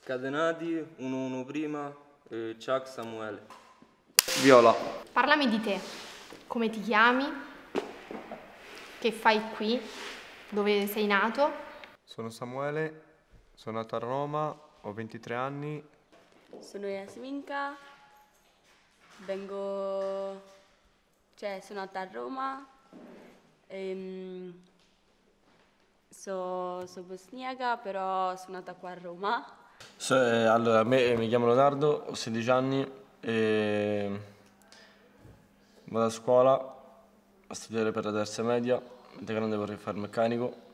Scatenati, 1-1 prima, eh, Chuck Samuele. Viola. Parlami di te. Come ti chiami? Che fai qui? Dove sei nato? Sono Samuele, sono nato a Roma, ho 23 anni. Sono Yasminka, vengo, cioè sono nata a Roma, ehm, so, so bosniaca però sono nata qua a Roma. So- eh, allora, me- mi chiamo Leonardo, ho 16 anni e vado a scuola a studiare per la terza media, da grande vorrei fare meccanico.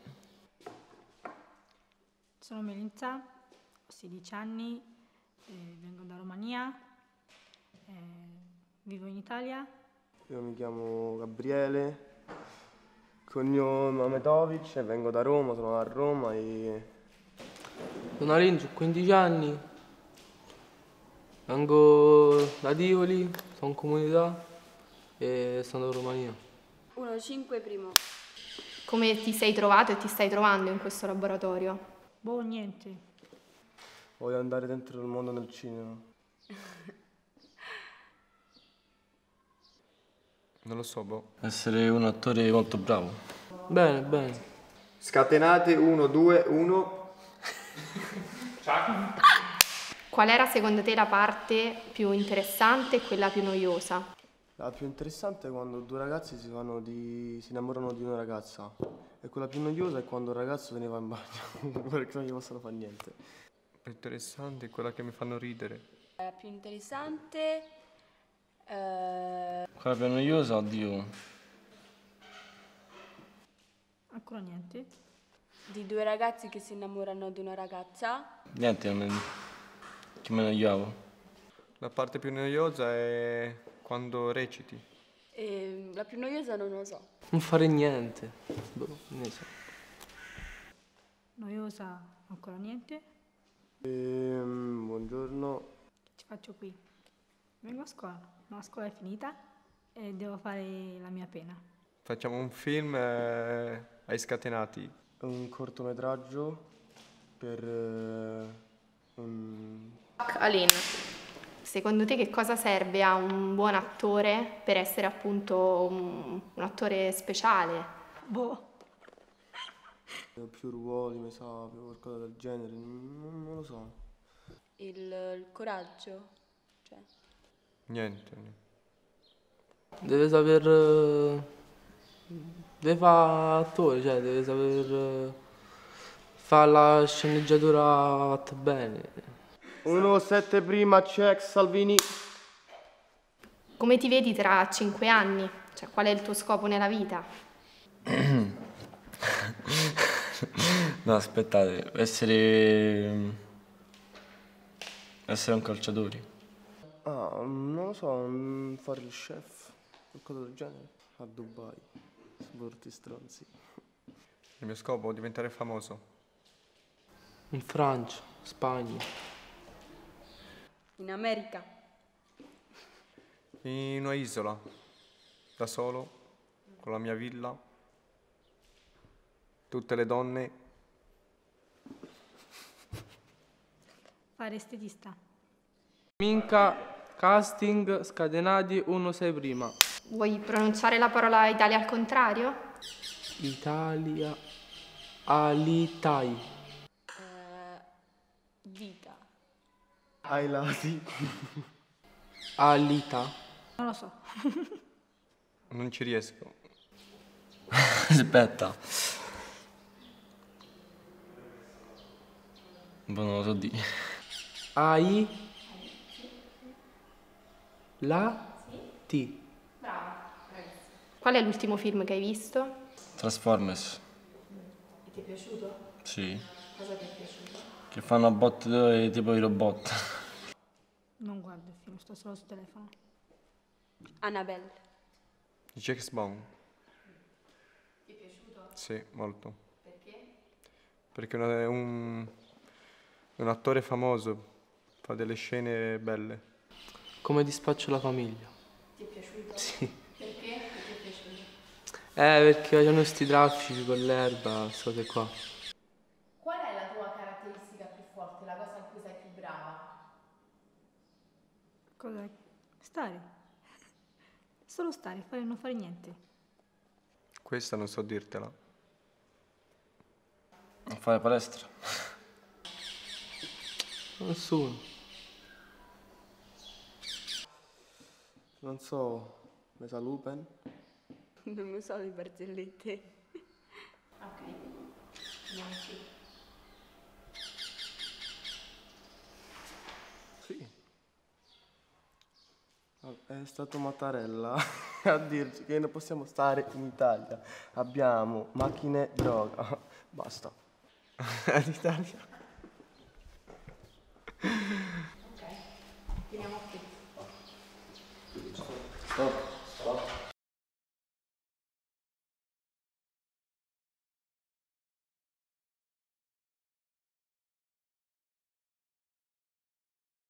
Sono Melinza, ho 16 anni, eh, vengo da Romania, eh, vivo in Italia. Io mi chiamo Gabriele, cognome Ametovic e vengo da Roma, sono a Roma e Sono Alenzo, ho 15 anni, vengo da Tivoli, sono in comunità e sono in Romania. 1-5 primo. Come ti sei trovato e ti stai trovando in questo laboratorio? Boh, niente. voglio andare dentro il mondo del cinema. Non lo so, boh. Essere un attore molto bravo. Bene, bene. Scatenate 1, 2, 1. Qual era secondo te la parte più interessante e quella più noiosa? La più interessante è quando due ragazzi si, fanno di- si innamorano di una ragazza e quella più noiosa è quando il ragazzo se ne va in bagno perché non gli possono fare niente. È interessante, è quella che mi fanno ridere. La più interessante, eh, Quella più noiosa, oddio. Ancora niente. Di due ragazzi che si innamorano di una ragazza. Niente, non che mi annoiavo. La parte più noiosa è quando reciti. E la più noiosa non lo so. Non fare niente. Boh, ne so. Noiosa, ancora niente. Ehm, buongiorno, Che ci faccio qui? Vengo a scuola, ma la scuola è finita e devo fare la mia pena. Facciamo un film eh, ai scatenati. Un cortometraggio per eh, un Alin, secondo te che cosa serve a un buon attore per essere appunto un, un attore speciale? Boh, più ruoli, mi sa, più qualcosa del genere, non, non lo so. Il, il coraggio, cioè, Niente. niente. Deve saper... Deve fare attore, cioè deve saper... eh, Fare la sceneggiatura fatta bene. 1-7 prima, check, Salvini. Come ti vedi tra cinque anni? Cioè, qual è il tuo scopo nella vita? No, aspettate, essere... essere un calciatore. Ah, non lo so, fare il chef, qualcosa del genere, a Dubai, sborti stronzi. Il mio scopo è diventare famoso. In Francia, Spagna. in America. In una isola, da solo, con la mia villa, tutte le donne. fare estetista. Minca, casting, scatenati, 1-6 prima. Vuoi pronunciare la parola Italia al contrario? Italia, Alitai. Eh, vita. Ai lati. Alita. Non lo so. Non ci riesco. Aspetta. Boh, non lo so di. Ai. La. Ti. Qual è l'ultimo film che hai visto? Transformers. Ti è piaciuto? Sì. Cosa ti è piaciuto? Che fanno a bot eh, tipo i robot. Non guardo il film, sto solo sul telefono. Annabelle. James Bond. Ti è piaciuto? Sì, molto. Perché? Perché è un, un attore famoso, fa delle scene belle. Come dispaccio la famiglia. Ti è piaciuto? Sì. Perché? Ti è piaciuto? Eh, perché facevano sti traffici con l'erba, queste cose qua. Qual è la tua caratteristica più forte, la cosa in cui sei più Cos'è? Stare. Solo stare, fare, non fare niente. Questa non so dirtela. Non fare palestra. Nessuno. Non so, Mesalupen? Non mi so le barzellette. Sì. È stato Mattarella a dirci che non possiamo stare in Italia. Abbiamo macchine, droga. Basta. L'Italia. Finiamo qui. Stop.